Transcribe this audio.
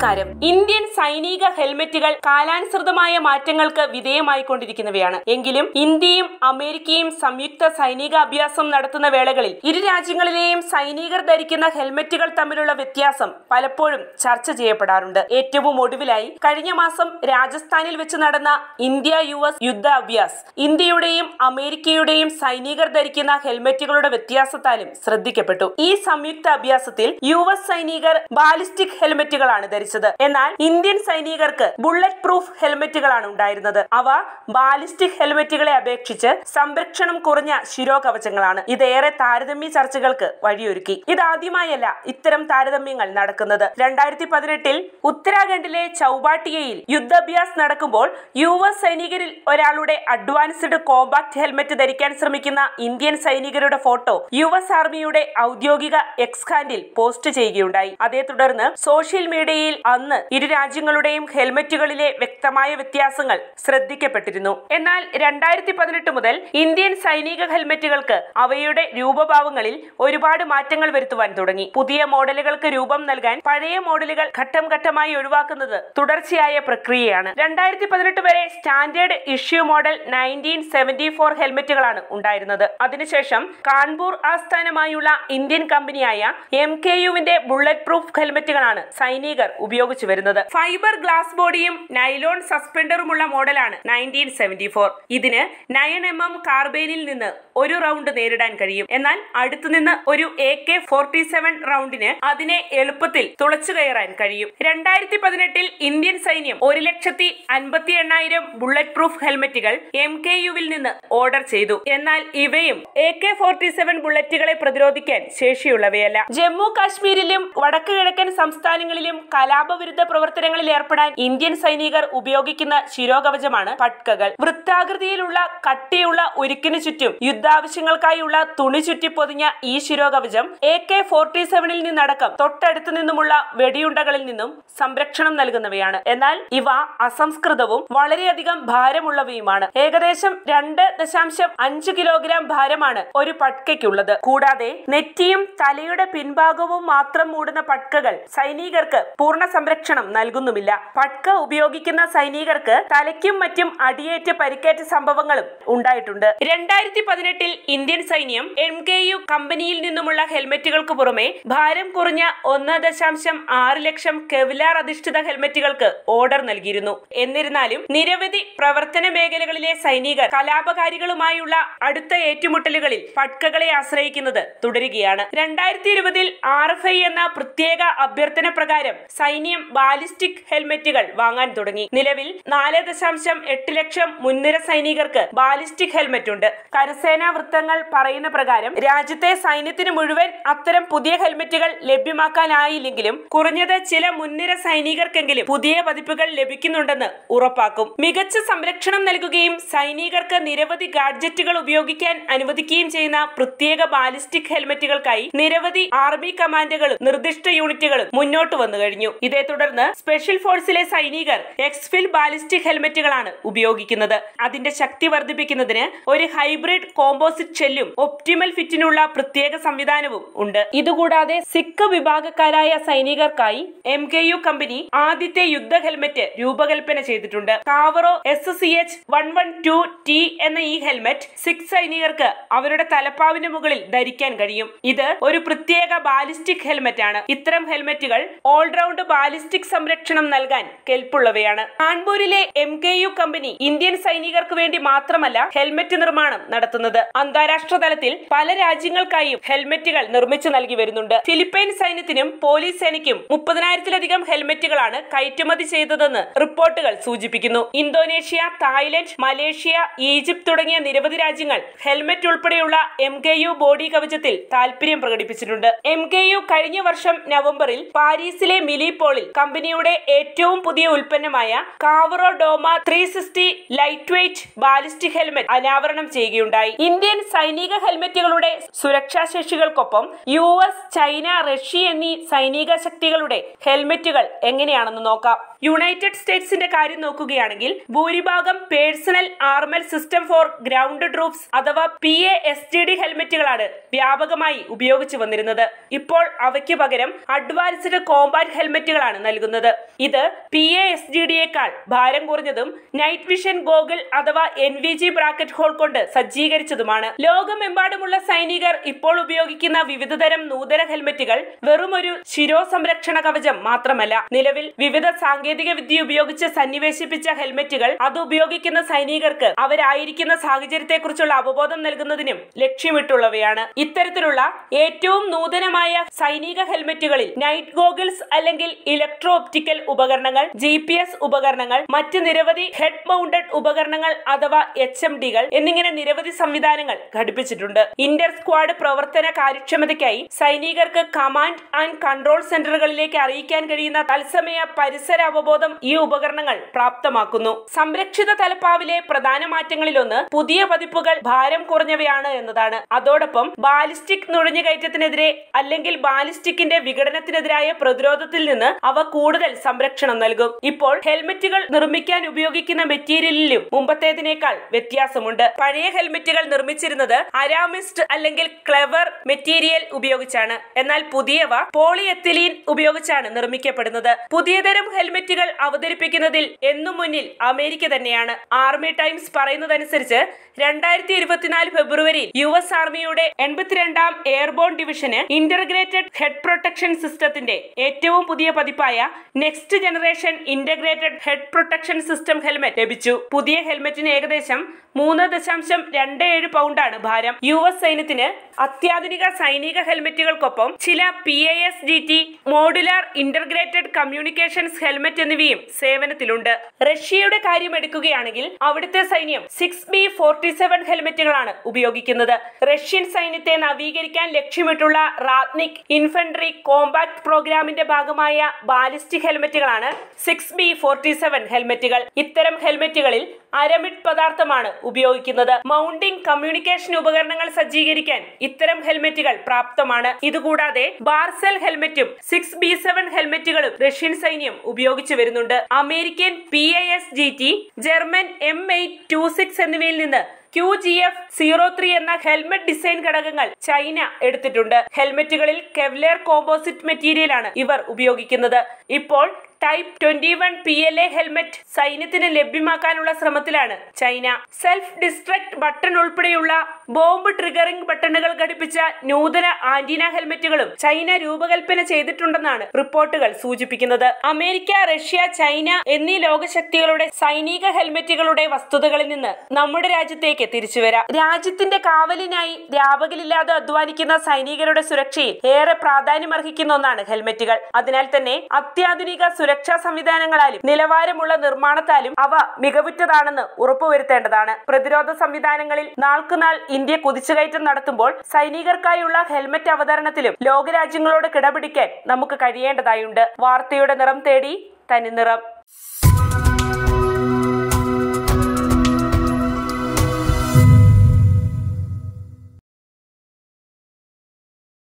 നമസ്കാരം ഇന്ത്യൻ സൈനിക ഹെൽമെറ്റുകൾ കാലാനുസൃതമായ മാറ്റങ്ങൾക്ക് വിധേയമായിക്കൊണ്ടിരിക്കുന്നവയാണ്. എങ്കിലും ഇന്ത്യയും അമേരിക്കയും സംയുക്ത സൈനിക അഭ്യാസം നടത്തുന്ന വേളകളിൽ ഇരു രാജ്യങ്ങളിലെയും സൈനികർ ധരിക്കുന്ന ഹെൽമെറ്റുകൾ തമ്മിലുള്ള വ്യത്യാസം പലപ്പോഴും ചർച്ച ചെയ്യപ്പെടാറുണ്ട്. ഏറ്റവും ഒടുവിലായി കഴിഞ്ഞ മാസം രാജസ്ഥാനിൽ വെച്ച് നടന്ന ഇന്ത്യ യു എസ് യുദ്ധ അഭ്യാസ് ഇന്ത്യയുടെയും അമേരിക്കയുടെയും സൈനികർ ധരിക്കുന്ന ഹെൽമെറ്റുകളുടെ വ്യത്യാസത്താലും ശ്രദ്ധിക്കപ്പെട്ടു. ഈ സംയുക്ത അഭ്യാസത്തിൽ യു എസ് സൈനികർ ബാലിസ്റ്റിക് ഹെൽമെറ്റുകളാണ് ധരിച്ചത്. എന്നാൽ ഇന്ത്യൻ സൈനികർക്ക് ബുള്ളറ്റ് പ്രൂഫ് ഹെൽമെറ്റുകളാണ് ഉണ്ടായിരുന്നത്. അവ ബാലിസ്റ്റിക് ഹെൽമെറ്റുകളെ അപേക്ഷിച്ച് സംരക്ഷണം കുറഞ്ഞ ശിരോകവചങ്ങളാണ്. ഇതേറെ താരതമ്യ ചർച്ചകൾക്ക് വഴിയൊരുക്കി. ഇതാദ്യമായല്ല ഇത്തരം താരതമ്യങ്ങൾ നടക്കുന്നത്. രണ്ടായിരത്തി പതിനെട്ടിൽ ഉത്തരാഖണ്ഡിലെ ചൌബാട്ടിയയിൽ യുദ്ധാഭ്യാസ് നടക്കുമ്പോൾ യു എസ് സൈനികരിൽ ഒരാളുടെ അഡ്വാൻസ്ഡ് കോമ്പാക്ട് ഹെൽമെറ്റ് ധരിക്കാൻ ശ്രമിക്കുന്ന ഇന്ത്യൻ സൈനികരുടെ ഫോട്ടോ യു എസ് ആർമിയുടെ ഔദ്യോഗിക എക്സ് ഹാൻഡിൽ പോസ്റ്റ് ചെയ്യുകയുണ്ടായി. അതേ തുടർന്ന് സോഷ്യൽ മീഡിയയിൽ അന്ന് ഇരു രാജ്യങ്ങളുടെയും ഹെൽമറ്റുകളിലെ വ്യക്തമായ വ്യത്യാസങ്ങൾ ശ്രദ്ധിക്കപ്പെട്ടിരുന്നു. എന്നാൽ രണ്ടായിരത്തി പതിനെട്ട് മുതൽ ഇന്ത്യൻ സൈനിക ഹെൽമറ്റുകൾക്ക് അവയുടെ രൂപഭാവങ്ങളിൽ ഒരുപാട് മാറ്റങ്ങൾ വരുത്തുവാൻ തുടങ്ങി. പുതിയ മോഡലുകൾക്ക് രൂപം നൽകാൻ പഴയ മോഡലുകൾ ഘട്ടം ഘട്ടമായി ഒഴിവാക്കുന്നത് തുടർച്ചയായ പ്രക്രിയയാണ്. രണ്ടായിരത്തി പതിനെട്ട് വരെ standard issue model nineteen seventy four ഹെൽമെറ്റുകളാണ് ഉണ്ടായിരുന്നത്. അതിനുശേഷം കാൺപൂർ ആസ്ഥാനമായുള്ള ഇന്ത്യൻ കമ്പനിയായ എം കെ യുവിന്റെ ബുള്ളറ്റ് പ്രൂഫ് ഹെൽമറ്റുകളാണ് സൈനികർ ഉപയോഗിച്ചു വരുന്നത്. ഫൈബർ ഗ്ലാസ് ബോഡിയും നൈലോൺ സസ്പെൻഡറുമുള്ള മോഡലാണ് നയന്റീൻ സെവന്റി ഫോർ. ഇതിന് നയൻ എം എം കാർബൈനിൽ നിന്ന് ഒരു റൗണ്ട് നേരിടാൻ കഴിയും. എന്നാൽ അടുത്തുനിന്ന് ഒരു എ കെ ഫോർട്ടി സെവൻ റൗണ്ടിന് അതിനെ എളുപ്പത്തിൽ തുളച്ചു കയറാൻ കഴിയും. രണ്ടായിരത്തി പതിനെട്ടിൽ ഇന്ത്യൻ സൈന്യം ഒരു ലക്ഷത്തി അൻപത്തി എണ്ണായിരം ബുള്ളറ്റ് പ്രൂഫ് ഹെൽമെറ്റുകൾ എം കെ യുവിൽ നിന്ന് ഓർഡർ ചെയ്തു. എന്നാൽ ഇവയും എ കെ ഫോർട്ടി സെവൻ ബുള്ളറ്റുകളെ പ്രതിരോധിക്കാൻ ശേഷിയുള്ളവയല്ല. ജമ്മു കാശ്മീരിലും വടക്കു കിഴക്കൻ സംസ്ഥാനങ്ങളിലും കലാപവിരുദ്ധ പ്രവർത്തനങ്ങളിൽ ഏർപ്പെടാൻ ഇന്ത്യൻ സൈനികർ ഉപയോഗിക്കുന്ന ശിരോകവചമാണ് പട്കകൾ. വൃത്താകൃതിയിലുള്ള കട്ടിയുള്ള ഉരുക്കിനു ചുറ്റും യുദ്ധാവശ്യങ്ങൾക്കായുള്ള തുണി ചുറ്റി പൊതിഞ്ഞ ഈ ശിരോകവചം എ കെ ഫോർട്ടി സെവനിൽ നിന്നടക്കം തൊട്ടടുത്തു നിന്നുമുള്ള വെടിയുണ്ടകളിൽ നിന്നും സംരക്ഷണം നൽകുന്നവയാണ്. എന്നാൽ ഇവ അസംസ്കൃതവും വളരെയധികം ഭാരമുള്ളവയുമാണ്. ഏകദേശം രണ്ട് ദശാംശം അഞ്ച് കിലോഗ്രാം ഭാരമാണ് ഒരു പട്കയ്ക്കുള്ളത്. കൂടാതെ നെറ്റിയും തലയുടെ പിൻഭാഗവും മാത്രം മൂടുന്ന പട്കകൾ സൈനികർക്ക് പൂർണ സംരക്ഷണം നൽകുന്നുമില്ല. പട്ക ഉപയോഗിക്കുന്ന സൈനികർക്ക് തലയ്ക്കും മറ്റും അടിയേറ്റ് പരിക്കേറ്റ സംഭവങ്ങളും ഉണ്ടായിട്ടുണ്ട്. രണ്ടായിരത്തി പതിനെട്ടിൽ ഇന്ത്യൻ സൈന്യം എം കെ യു കമ്പനിയിൽ നിന്നുമുള്ള ഹെൽമെറ്റുകൾക്ക് പുറമെ ഭാരം കുറഞ്ഞ ഒന്ന് ദശാംശം ആറ് ലക്ഷം കെവിലാർ അധിഷ്ഠിത ഹെൽമെറ്റുകൾക്ക് ഓർഡർ നൽകിയിരുന്നു. എന്നിരുന്നാലും നിരവധി പ്രവർത്തന മേഖലകളിലെ സൈനികർ കലാപകാരികളുമായുള്ള അടുത്ത ഏറ്റുമുട്ടലുകളിൽ പട്കകളെ ആശ്രയിക്കുന്നത് തുടരുകയാണ്. രണ്ടായിരത്തി ഇരുപതിൽ ആർ എഫ് ഐ എന്ന പ്രത്യേക അഭ്യർത്ഥന പ്രകാരം സൈന്യം ബാലിസ്റ്റിക് ഹെൽമെറ്റുകൾ വാങ്ങാൻ തുടങ്ങി. നിലവിൽ നാല് ദശാംശം എട്ട് ലക്ഷം മുൻനിര സൈനികർക്ക് ബാലിസ്റ്റിക് ഹെൽമെറ്റ് ഉണ്ട് കരസേനാ വൃത്തങ്ങൾ പറയുന്ന പ്രകാരം രാജ്യത്തെ സൈന്യത്തിന് മുഴുവൻ അത്തരം പുതിയ ഹെൽമെറ്റുകൾ ലഭ്യമാക്കാനായില്ലെങ്കിലും കുറഞ്ഞത് ചില മുൻനിര സൈനികർക്കെങ്കിലും പുതിയ പതിപ്പുകൾ ലഭിക്കുന്നുണ്ടെന്ന് ഉറപ്പാക്കും. മികച്ച സംരക്ഷണം നൽകുകയും സൈനികർക്ക് നിരവധി ഗാഡ്ജറ്റുകൾ ഉപയോഗിക്കാൻ അനുവദിക്കുകയും ചെയ്യുന്ന പ്രത്യേക ബാലിസ്റ്റിക് ഹെൽമെറ്റുകൾക്കായി നിരവധി ആർമി കമാൻഡുകളും നിർദ്ദിഷ്ട യൂണിറ്റുകളും മുന്നോട്ട് വന്നു കഴിഞ്ഞു. ഇതേ തുടർന്ന് സ്പെഷ്യൽ ഫോഴ്സിലെ സൈനികർ എക്സ്ഫിൽ ബാലിസ്റ്റിക് ഹെൽമെറ്റുകളാണ് ഉപയോഗിക്കുന്നത്. അതിന്റെ ശക്തി വർദ്ധിപ്പിക്കുന്നതിന് ഒരു ഹൈബ്രിഡ് കോമ്പോസിറ്റ് ഷെല്ലും ഒപ്റ്റിമൽ ഫിറ്റിനുള്ള പ്രത്യേക സംവിധാനവും ഉണ്ട്. ഇതുകൂടാതെ സിഖ് വിഭാഗക്കാരായ സൈനികർക്കായി എം കെ യു കമ്പനി ആദ്യത്തെ യുദ്ധ ഹെൽമെറ്റ് രൂപകൽപ്പന ചെയ്തിട്ടുണ്ട്. Kavro S C H one one two T എന്ന ഈ ഹെൽമെറ്റ് സിഖ് സൈനികർക്ക് അവരുടെ തലപ്പാവിന് മുകളിൽ ധരിക്കാൻ കഴിയും. ഇത് ഒരു പ്രത്യേക ബാലിസ്റ്റിക് ഹെൽമെറ്റ് ആണ് ഇത്തരം ഹെൽമെറ്റുകൾ ഓൾറൗണ്ട് ബാലിസ്റ്റിക് സംരക്ഷണം നൽകാൻ കെൽപ്പുള്ളവയാണ്. കാൺപൂരിലെ M K U company Indian സൈനികർക്ക് വേണ്ടി മാത്രമല്ല ഹെൽമെറ്റ് നിർമ്മാണം നടത്തുന്നത്. അന്താരാഷ്ട്ര തലത്തിൽ പല രാജ്യങ്ങൾക്കായും ഹെൽമെറ്റുകൾ നിർമ്മിച്ചു നൽകി വരുന്നുണ്ട്. ഫിലിപ്പൈൻ സൈന്യത്തിനും പോലീസ് സേനയ്ക്കും മുപ്പതിനായിരത്തിലധികം ഹെൽമെറ്റുകളാണ് കയറ്റുമതി ചെയ്തതെന്ന് റിപ്പോർട്ടുകൾ സൂചിപ്പിക്കുന്നു. ഇന്തോനേഷ്യ തായ്ലൻഡ് മലേഷ്യ ഈജിപ്ത് തുടങ്ങിയ നിരവധി രാജ്യങ്ങൾ ഹെൽമെറ്റ് ഉൾപ്പെടെയുള്ള എം കെ യു ബോഡി കവചത്തിൽ താൽപര്യം പ്രകടിപ്പിച്ചിട്ടുണ്ട്. എം കെ യു കഴിഞ്ഞ വർഷം നവംബറിൽ പാരീസിലെ മിലിപോളിൽ കമ്പനിയുടെ ഏറ്റവും പുതിയ ഉൽപ്പന്നമായ Kavro Doma three sixty lightweight ballistic helmet അനാവരണം ചെയ്യുകയുണ്ടായി. ഇന്ത്യൻ സൈനിക ഹെൽമെറ്റുകളുടെ സുരക്ഷാ ശേഷികൾക്കൊപ്പം യു എസ് ചൈന റഷ്യ എന്നീ സൈനിക ശക്തികളുടെ ഹെൽമെറ്റുകൾ എങ്ങനെയാണെന്ന് നോക്കാം. യുണൈറ്റഡ് സ്റ്റേറ്റ്സിന്റെ കാര്യം നോക്കുകയാണെങ്കിൽ ഭൂരിഭാഗം personal armour system for ground troops അഥവാ P A S T D ഹെൽമെറ്റുകളാണ് വ്യാപകമായി ഉപയോഗിച്ചു വന്നിരുന്നത്. ഇപ്പോൾ അവയ്ക്ക് പകരം അഡ്വാൻസ്ഡ് കോമ്പാറ്റ് ഹെൽമറ്റുകളാണ് നൽകുന്നത്. ഇത് പി എ എസ് ജി ഡിയേക്കാൾ ഭാരം കുറഞ്ഞതും നൈറ്റ് വിഷൻ ഗോഗിൾ അഥവാ N V G bracket hole കൊണ്ട് സജ്ജീകരിച്ചതുമാണ്. ലോകമെമ്പാടുമുള്ള സൈനികർ ഇപ്പോൾ ഉപയോഗിക്കുന്ന വിവിധതരം നൂതന ഹെൽമറ്റുകൾ ഒരു ശിരോ സംരക്ഷണ കവചം മാത്രമല്ല. നിലവിൽ വിവിധ സാങ്കേതിക വിദ്യ ഉപയോഗിച്ച് സന്നിവേശിപ്പിച്ച ഹെൽമറ്റുകൾ അത് ഉപയോഗിക്കുന്ന സൈനികർക്ക് അവരായിരിക്കുന്ന സാഹചര്യത്തെക്കുറിച്ചുള്ള അവബോധം നൽകുന്നതിനും ലക്ഷ്യമിട്ടുള്ളവയാണ്. ഇത്തരത്തിലുള്ള ഏറ്റവും നൂതനമായ സൈനിക ഹെൽമറ്റുകളിൽ നൈറ്റ് ഗോഗിൾസ് അല്ലെങ്കിൽ ഇലക്ട്രോ ഒപ്റ്റിക്കൽ ഉപകരണങ്ങൾ ജി പി എസ് ഉപകരണങ്ങൾ മറ്റ് നിരവധി ഹെഡ് മൗണ്ടഡ് ഉപകരണങ്ങൾ അഥവാ എച്ച് എം ഡികൾ എന്നിങ്ങനെ നിരവധി സംവിധാനങ്ങൾ ഘടിപ്പിച്ചിട്ടുണ്ട്. ഇന്റർ സ്ക്വാഡ് പ്രവർത്തന കാര്യക്ഷമതയ്ക്കായി സൈനികർക്ക് കമാൻഡ് ആൻഡ് കൺട്രോൾ സെന്ററുകളിലേക്ക് അറിയിക്കാൻ കഴിയുന്ന തത്സമയ പരിസര അവബോധം ഈ ഉപകരണങ്ങൾ പ്രാപ്തമാക്കുന്നു. സംരക്ഷിത തലപ്പാവിലെ പ്രധാന മാറ്റങ്ങളിലൊന്ന് പുതിയ പതിപ്പുകൾ ഭാരം കുറഞ്ഞവയാണ് എന്നതാണ്. അതോടൊപ്പം ബാലിസ്റ്റിക് നുഴഞ്ഞുകയറ്റത്തിനെതിരെ അല്ലെങ്കിൽ ബാലിസ്റ്റിക്കിന്റെ വിഘടനത്തിനെതിരായ പ്രതിരോധത്തിൽ നിന്ന് അവ കൂടുതൽ സംരക്ഷണം നൽകും. ഇപ്പോൾ ഹെൽമറ്റുകൾ നിർമ്മിക്കാൻ ഉപയോഗിക്കുന്ന മെറ്റീരിയലിലും മുമ്പത്തേതിനേക്കാൾ വ്യത്യാസമുണ്ട്. പഴയ ഹെൽമറ്റുകൾ നിർമ്മിച്ചിരുന്നത് അരാമിസ്റ്റ് അല്ലെങ്കിൽ ക്ലെവർ മെറ്റീരിയൽ ഉപയോഗിച്ചാണ്. എന്നാൽ പുതിയവ പോളിയെത്തിലീൻ ഉപയോഗിച്ചാണ് നിർമ്മിക്കപ്പെടുന്നത്. പുതിയതരം ഹെൽമറ്റുകൾ അവതരിപ്പിക്കുന്നതിൽ എന്നു മുന്നിൽ അമേരിക്ക തന്നെയാണ്. ആർമി ടൈംസ് പറയുന്നതനുസരിച്ച് രണ്ടായിരത്തി ഇരുപത്തിനാല് ഫെബ്രുവരിയിൽ യു എസ് ആർമിയുടെ എൺപത്തിരണ്ടാം എയർബോൺ ഡിവിഷന് ഇന്റർഗ്രേറ്റഡ് ഹെഡ് പ്രൊട്ടക്ഷൻ സിസ്റ്റത്തിന്റെ ഏറ്റവും പുതിയ പതിപ്പായ next generation integrated head protection system helmet ലഭിച്ചു. പുതിയ ഹെൽമെറ്റിന് ഏകദേശം മൂന്ന് ദശാംശം രണ്ട് ഏഴ് പൗണ്ടാണ് ഭാരം. യു എസ് സൈന്യത്തിന് അത്യാധുനിക സൈനിക ഹെൽമെറ്റുകൾക്കൊപ്പം ചില P A S D T modular integrated communications helmet എന്നിവയും സേവനത്തിലുണ്ട്. റഷ്യയുടെ കാര്യം എടുക്കുകയാണെങ്കിൽ അവിടുത്തെ സൈന്യം സിക്സ് ബി ഫോർട്ടി സെവൻ ഹെൽമെറ്റുകളാണ് ഉപയോഗിക്കുന്നത്. റഷ്യൻ സൈന്യത്തെ നവീകരിക്കാൻ ലക്ഷ്യമിട്ടുള്ള റാത്നിക് ഇൻഫൻട്രി കോമ്പാക്ട് പ്രോഗ്രാമിന്റെ ഭാഗമായ ബാലിസ്റ്റിക് ഹെൽമെറ്റുകളാണ് സിക്സ് ബി ഫോർട്ടി സെവൻ ഹെൽമെറ്റുകൾ. ഇത്തരം ഹെൽമെറ്റുകളിൽ അരമിഡ് പദാർത്ഥമാണ് ഉപയോഗിക്കുന്നത്. മൗണ്ടിംഗ് കമ്മ്യൂണിക്കേഷൻ ഉപകരണങ്ങൾ സജ്ജീകരിക്കാൻ ഇത്തരം ഹെൽമെറ്റുകൾ പ്രാപ്തമാണ്. ഇതുകൂടാതെ ബാർസെൽ ഹെൽമെറ്റും സിക്സ് ബി സെവൻ ഹെൽമെറ്റുകളും റഷ്യൻ സൈന്യം ഉപയോഗിച്ചു വരുന്നുണ്ട്. American P S G T German M eight to six എന്നിവയിൽ നിന്ന് Q G F zero three എന്ന ഹെൽമെറ്റ് ഡിസൈൻ ഘടകങ്ങൾ ചൈന എടുത്തിട്ടുണ്ട്. ഹെൽമെറ്റുകളിൽ കെവ്ലെയർ കോമ്പോസിറ്റ് മെറ്റീരിയലാണ് ഇവർ ഉപയോഗിക്കുന്നത്. ഇപ്പോൾ type twenty one P L A helmet സൈന്യത്തിന് ലഭ്യമാക്കാനുള്ള ശ്രമത്തിലാണ് ചൈന. സെൽഫ് ഡിസ്ട്രക്ട് ബട്ടൺ ഉൾപ്പെടെയുള്ള ബോംബ് ട്രിഗറിംഗ് ബട്ടണുകൾ ഘടിപ്പിച്ച നൂതന ആന്റിന ഹെൽമെറ്റുകളും ചൈന രൂപകൽപ്പന ചെയ്തിട്ടുണ്ടെന്നാണ് റിപ്പോർട്ടുകൾ സൂചിപ്പിക്കുന്നത്. അമേരിക്ക റഷ്യ ചൈന എന്നീ ലോകശക്തികളുടെ സൈനിക ഹെൽമെറ്റുകളുടെ വസ്തുതകളിൽ നിന്ന് നമ്മുടെ രാജ്യത്തേക്ക് തിരിച്ചു വരാം രാജ്യത്തിന്റെ കാവലിനായി രാപകലില്ലാതെ അധ്വാനിക്കുന്ന സൈനികരുടെ സുരക്ഷയിൽ ഏറെ പ്രാധാന്യമർഹിക്കുന്ന ഒന്നാണ് ഹെൽമെറ്റുകൾ. അതിനാൽ തന്നെ അത്യാധുനിക സുരക്ഷാ സംവിധാനങ്ങളാലും നിലവാരമുള്ള നിർമ്മാണത്താലും അവ മികവുറ്റതാണെന്ന് ഉറപ്പുവരുത്തേണ്ടതാണ്. പ്രതിരോധ സംവിധാനങ്ങളിൽ നാൾക്കുനാൾ ഇന്ത്യ കുതിച്ചുകയറ്റം നടത്തുമ്പോൾ സൈനികർക്കായുള്ള ഹെൽമറ്റ് അവതരണത്തിലും ലോകരാജ്യങ്ങളോട് കിടപിടിക്കാൻ നമുക്ക് കഴിയേണ്ടതായുണ്ട്. വാർത്തയുടെ നിറം തേടി തനി നിറം.